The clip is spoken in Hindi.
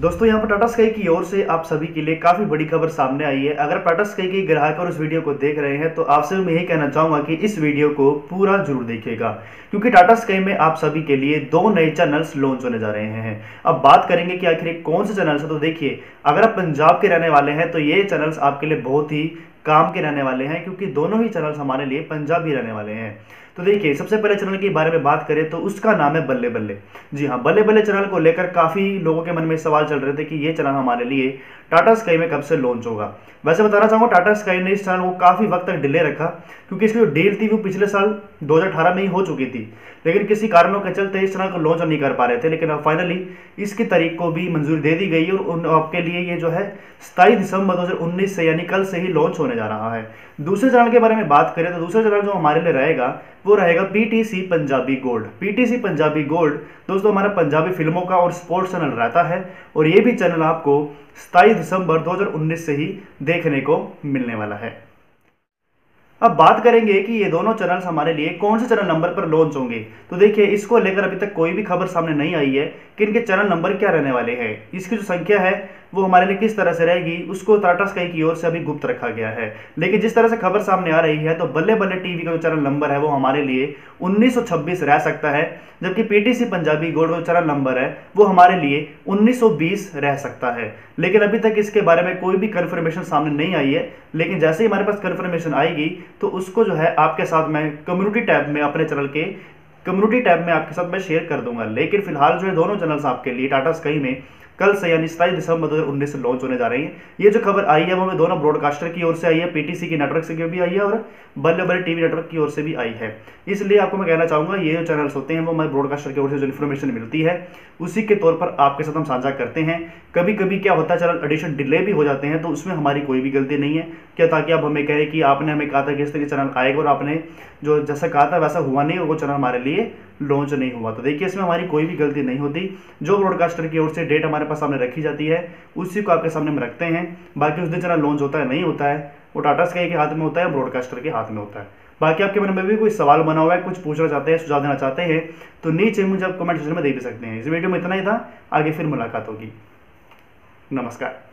दोस्तों, यहाँ पर टाटा स्काई की ओर से आप सभी के लिए काफ़ी बड़ी खबर सामने आई है। अगर टाटा स्काई के ग्राहक और इस वीडियो को देख रहे हैं तो आपसे मैं यही कहना चाहूँगा कि इस वीडियो को पूरा ज़रूर देखिएगा, क्योंकि टाटा स्काई में आप सभी के लिए दो नए चैनल्स लॉन्च होने जा रहे हैं। अब बात करेंगे कि आखिर कौन से चैनल्स है तो देखिए, अगर आप पंजाब के रहने वाले हैं तो ये चैनल्स आपके लिए बहुत ही काम के रहने वाले हैं, क्योंकि दोनों ही चैनल्स हमारे लिए पंजाबी रहने वाले हैं। तो देखिए, सबसे पहले चैनल के बारे में बात करें तो उसका नाम है बल्ले बल्ले। जी हाँ बल्ले बल्ले चैनल को लेकर काफ़ी लोगों के मन में सवाल चल रहे थे कि ये चैनल हमारे लिए टाटा स्काई में कब से लॉन्च होगा। वैसे बताना चाहूँगा टाटा स्काई ने इस चैनल को काफ़ी वक्त तक डिले रखा, क्योंकि इसकी जो डील थी वो पिछले साल 2018 में ही हो चुकी थी। लेकिन किसी कारणों के चलते इस चैनल को लॉन्च नहीं कर पा रहे थे, लेकिन अब फाइनली इसकी तारीख को भी मंजूरी दे दी गई और आपके लिए ये जो है सताईस दिसंबर दो हज़ार उन्नीस से, यानी कल से ही लॉन्च होने जा रहा है। दूसरे चैनल के बारे में बात करें तो दूसरा चैनल जो हमारे लिए रहेगा, वो रहेगा PTC Punjabi gold. PTC Punjabi gold, दोस्तों, हमारा पंजाबी फ़िल्मों का और स्पोर्ट्स चैनल रहता है और ये भी चैनल आपको सताईस दिसंबर 2019 से ही देखने को मिलने वाला है। अब बात करेंगे कि ये दोनों चैनल्स हमारे लिए कौन से चैनल नंबर पर लॉन्च होंगे। तो देखिए, इसको लेकर अभी तक कोई भी खबर सामने नहीं आई है कि इनके चैनल नंबर क्या रहने वाले हैं। इसकी जो संख्या है वो हमारे लिए किस तरह से रहेगी, उसको टाटा स्काई की ओर से अभी गुप्त रखा गया है। लेकिन जिस तरह से खबर सामने आ रही है तो बल्ले बल्ले टीवी का जो चैनल नंबर है, वो हमारे लिए 1926 रह सकता है, जबकि पीटीसी पंजाबी गोल्ड का चैनल नंबर है, वो हमारे लिए 1920 रह सकता है। लेकिन अभी तक इसके बारे में कोई भी कन्फर्मेशन सामने नहीं आई है, लेकिन जैसे ही हमारे पास कन्फर्मेशन आएगी तो उसको जो है आपके साथ मैं कम्युनिटी टैब में, अपने चैनल के कम्युनिटी टैब में आपके साथ मैं शेयर कर दूँगा। लेकिन फ़िलहाल जो है दोनों चैनल्स आपके लिए टाटा स्काई में कल से, यानी सताईस दिसंबर दो उन्नीस से लॉन्च होने जा रही है। ये जो खबर आई है, वो हमें दोनों ब्रॉडकास्टर की ओर से आई है पीटीसी की नेटवर्क से भी आई है और बल्ले बल्ले टीवी नेटवर्क की ओर से भी आई है। इसलिए आपको मैं कहना चाहूँगा, ये जो चैनल्स होते हैं, वो हमारे ब्रॉडकास्टर की ओर से जो इन्फॉर्मेशन मिलती है, उसी के तौर पर आपके साथ हम साझा करते हैं। कभी कभी क्या होता है चैनल एडिशन डिले भी हो जाते हैं तो उसमें हमारी कोई भी गलती नहीं है। क्या ताकि आप हमें कहें कि आपने हमें कहा था कि इस तरह चैनल आएगा और आपने जो जैसा कहा था वैसा हुआ नहीं, वो चैनल हमारे लिए लॉन्च नहीं हुआ। तो देखिए, इसमें हमारी कोई भी गलती नहीं होती। जो ब्रॉडकास्टर की ओर से डेट हमारे पास सामने रखी जाती है, उसी को आपके सामने में रखते हैं। बाकी उस दिन चैनल लॉन्च होता है, नहीं होता है, वो टाटा स्काई के हाथ में होता है ब्रॉडकास्टर के हाथ में होता है। बाकी आपके मन में भी कोई सवाल बना हुआ है, कुछ पूछना चाहते हैं, सुझाव देना चाहते हैं तो नीचे मुझे आप कमेंट सेक्शन में दे भी सकते हैं। इस वीडियो में इतना ही था, आगे फिर मुलाकात होगी। नमस्कार।